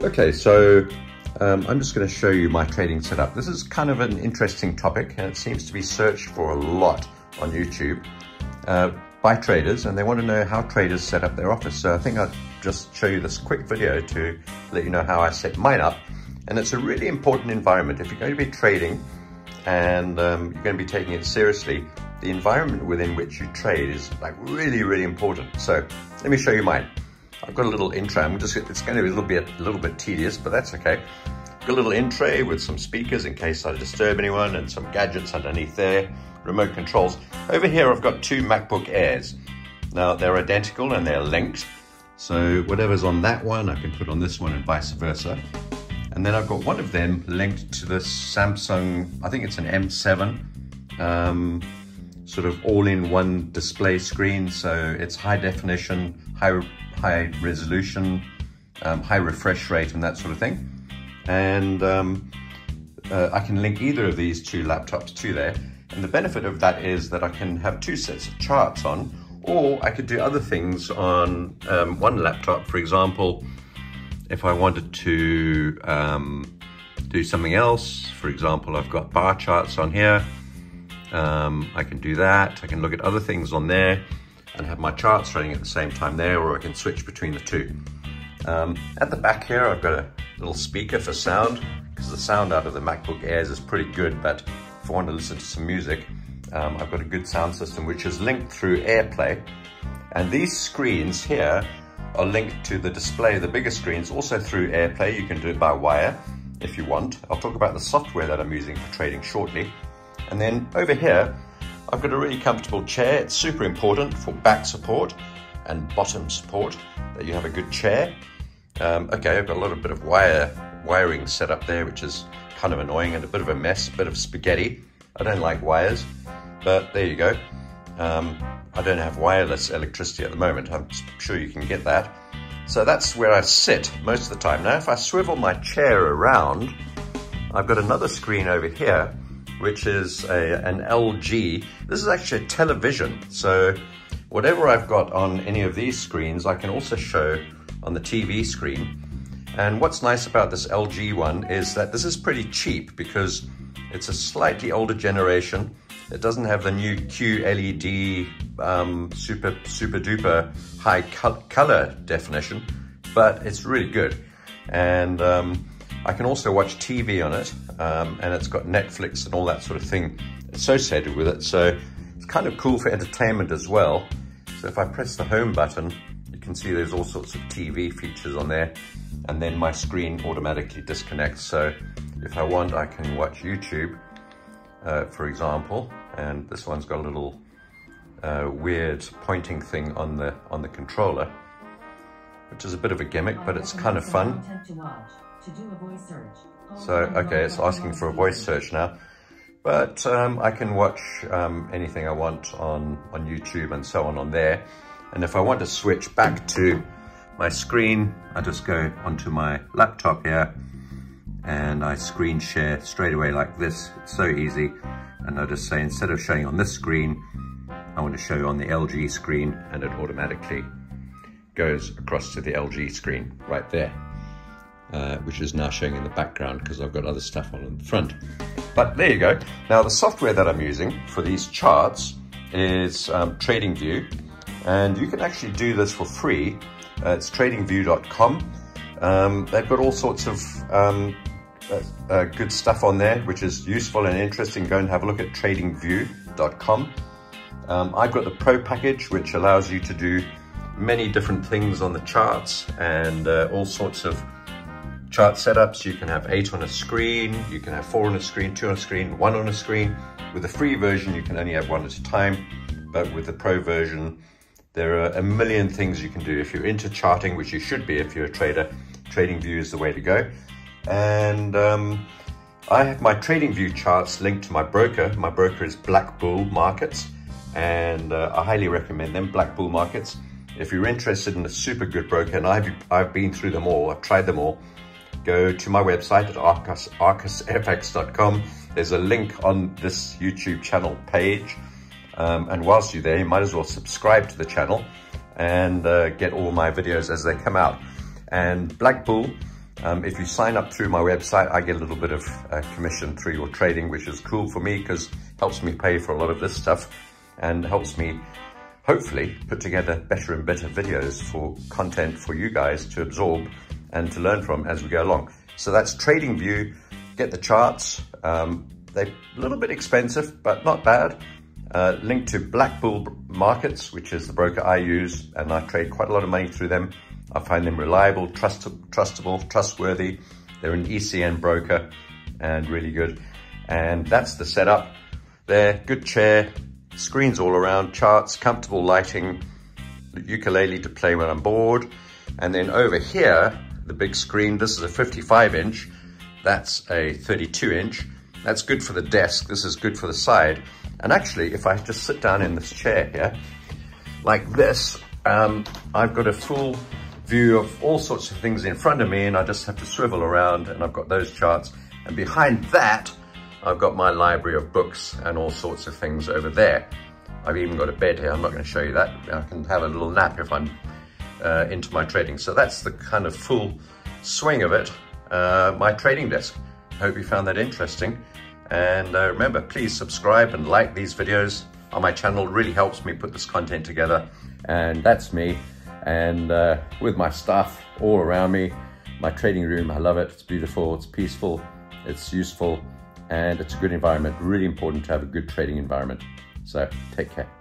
Okay, so um, I'm just going to show you my trading setup. This is kind of an interesting topic and it seems to be searched for a lot on YouTube uh, by traders and they want to know how traders set up their office. So I think I'll just show you this quick video to let you know how I set mine up. And it's a really important environment. If you're going to be trading and um, you're going to be taking it seriously, the environment within which you trade is like really, really important. So let me show you mine. I've got a little intro. I'm just, it's going to be a little bit, a little bit tedious, but that's okay. Got a little intro with some speakers in case I disturb anyone and some gadgets underneath there, remote controls. Over here, I've got two MacBook Airs. Now they're identical and they're linked. So whatever's on that one, I can put on this one and vice versa. And then I've got one of them linked to this Samsung, I think it's an M7, um, sort of all-in-one display screen. So it's high definition, high high resolution, um, high refresh rate and that sort of thing. And um, uh, I can link either of these two laptops to there. And the benefit of that is that I can have two sets of charts on, or I could do other things on um, one laptop. For example, if I wanted to um, do something else, for example, I've got bar charts on here. Um, I can do that. I can look at other things on there and have my charts running at the same time there, or I can switch between the two. Um, at the back here, I've got a little speaker for sound, because the sound out of the MacBook Airs is pretty good, but if I want to listen to some music, um, I've got a good sound system which is linked through AirPlay. And these screens here are linked to the display, the bigger screens, also through AirPlay. You can do it by wire if you want. I'll talk about the software that I'm using for trading shortly. And then over here, I've got a really comfortable chair. It's super important for back support and bottom support that you have a good chair. Um, okay, I've got a little bit of wire wiring set up there, which is kind of annoying and a bit of a mess, a bit of spaghetti. I don't like wires, but there you go. Um, I don't have wireless electricity at the moment. I'm sure you can get that. So that's where I sit most of the time. Now, if I swivel my chair around, I've got another screen over here which is a, an LG. This is actually a television. So whatever I've got on any of these screens, I can also show on the TV screen. And what's nice about this LG one is that this is pretty cheap because it's a slightly older generation. It doesn't have the new QLED um, super, super duper high color definition, but it's really good. And um, I can also watch TV on it, um, and it's got Netflix and all that sort of thing associated with it. So it's kind of cool for entertainment as well. So if I press the home button, you can see there's all sorts of TV features on there, and then my screen automatically disconnects. So if I want, I can watch YouTube, uh, for example, and this one's got a little uh, weird pointing thing on the on the controller, which is a bit of a gimmick, but it's kind of fun. So, okay, it's asking for a voice search now. But um, I can watch um, anything I want on, on YouTube and so on on there. And if I want to switch back to my screen, I just go onto my laptop here and I screen share straight away like this. It's so easy. And I just say, instead of showing on this screen, I want to show on the LG screen and it automatically goes across to the LG screen right there uh, which is now showing in the background because I've got other stuff on in the front. But there you go. Now the software that I'm using for these charts is um, TradingView, and you can actually do this for free. Uh, it's tradingview.com. Um, they've got all sorts of um, uh, uh, good stuff on there, which is useful and interesting. Go and have a look at tradingview.com. Um, I've got the Pro package, which allows you to do many different things on the charts and uh, all sorts of chart setups. You can have eight on a screen, you can have four on a screen, two on a screen, one on a screen. With the free version, you can only have one at a time, but with the pro version, there are a million things you can do. If you're into charting, which you should be if you're a trader, TradingView is the way to go. And um, I have my TradingView charts linked to my broker. My broker is BlackBull Markets, and uh, I highly recommend them, BlackBull Markets. If you're interested in a super good broker, and I've, I've been through them all, I've tried them all, go to my website at arcis, arcisfx.com. There's a link on this YouTube channel page. Um, and whilst you're there, you might as well subscribe to the channel and uh, get all my videos as they come out. And BlackBull Um, if you sign up through my website, I get a little bit of uh, commission through your trading, which is cool for me because helps me pay for a lot of this stuff and helps me hopefully put together better and better videos for content for you guys to absorb and to learn from as we go along. So that's TradingView. Get the charts. Um, they're a little bit expensive, but not bad. Uh, link to BlackBull Markets, which is the broker I use, and I trade quite a lot of money through them. I find them reliable, trust, trustable, trustworthy. They're an ECN broker and really good. And that's the setup there. Good chair, screens all around, charts, comfortable lighting, ukulele to play when I'm bored. And then over here, the big screen, this is a 55 inch. That's a 32 inch. That's good for the desk. This is good for the side. And actually, if I just sit down in this chair here, like this, um, I've got a full view of all sorts of things in front of me and I just have to swivel around and I've got those charts. And behind that, I've got my library of books and all sorts of things over there. I've even got a bed here. I'm not going to show you that. I can have a little nap if I'm uh, into my trading. So that's the kind of full swing of it. Uh, my trading desk. Hope you found that interesting. And uh, remember, please subscribe and like these videos on my channel. It really helps me put this content together. And that's me and uh, with my stuff all around me. My trading room, I love it. It's beautiful, it's peaceful, it's useful, and it's a good environment. Really important to have a good trading environment. So take care.